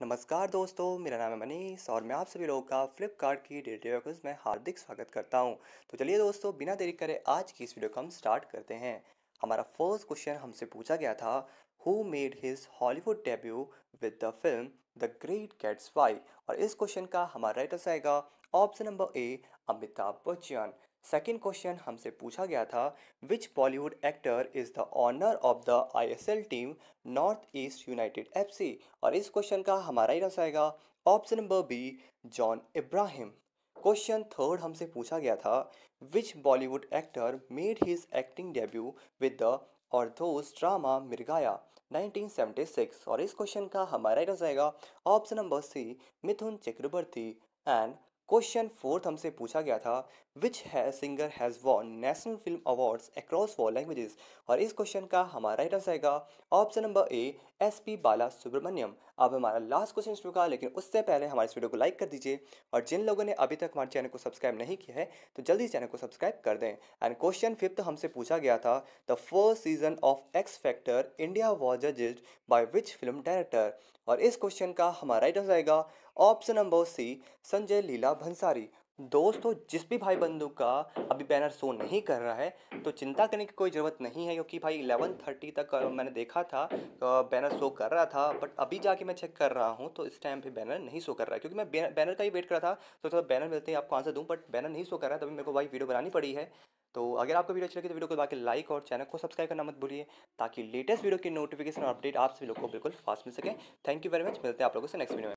नमस्कार दोस्तों, मेरा नाम है मनीष और मैं आप सभी लोगों का फ्लिपकार्ट की डेली क्विज में हार्दिक स्वागत करता हूँ। तो चलिए दोस्तों, बिना देरी करे आज की इस वीडियो को हम स्टार्ट करते हैं। हमारा फ़र्स्ट क्वेश्चन हमसे पूछा गया था who made his Hollywood debut with the film the Great Gatsby और इस क्वेश्चन का हमारा राइट आंसर आएगा option number A Amitabh Bachchan. Second question हमसे पूछा गया था which Bollywood actor is the owner of the ISL team North East United FC और इस क्वेश्चन का हमारा ही आएगा option number B John Abraham question third हमसे पूछा गया था which Bollywood actor made his acting debut with the arthouse drama Mrigaya 1976 और इस क्वेश्चन का हमारा आंसर आएगा option number C Mithun Chakraborty and question fourth हमसे पूछा गया था विच है singer has won national film awards across four languages और इस क्वेश्चन का हमारा राइट आंसर आएगा option number A S P Bala Subrahmanyam अब हमारा लास्ट क्वेश्चन शुरू का लेकिन उससे पहले हमारे इस वीडियो को लाइक कर दीजिए। और जिन लोगों ने अभी तक हमारे चैनल को सब्सक्राइब नहीं किया है तो जल्दी चैनल को सब्सक्राइब कर दें। एंड क्वेश्चन फिफ्थ हमसे पूछा गया था the first season of X Factor India was judged by which film director और इस क्वेश्चन का हमारा राइट आंसर आएगा option number C, Sanjay Leela Bhansali. दोस्तों, जिस भी भाई बंधु का अभी बैनर शो नहीं कर रहा है तो चिंता करने की कोई ज़रूरत नहीं है, क्योंकि भाई इलेवन थर्टी तक मैंने देखा था बैनर शो कर रहा था बट अभी जाके मैं चेक कर रहा हूँ तो इस टाइम पे बैनर नहीं शो कर रहा है, क्योंकि मैं बैनर का ही वेट कर रहा था तो थोड़ा बैनर मिलते हैं, आपको आंसर दूँ बट बैनर नहीं शो कर रहा है, तभी मेरे को भाई वीडियो बनानी पड़ी है। तो अगर आपको वीडियो अच्छी लगी तो वीडियो को बाकी लाइक और चैनल को सब्सक्राइब करना मत भूलिए, ताकि लेटेस्ट वीडियो की नोटिफिकेशन और अपडेट आप सभी लोग को बिल्कुल फास्ट मिल सके। थैंक यू वेरी मच मिलते हैं आप लोगों से नेक्स्ट वीडियो में।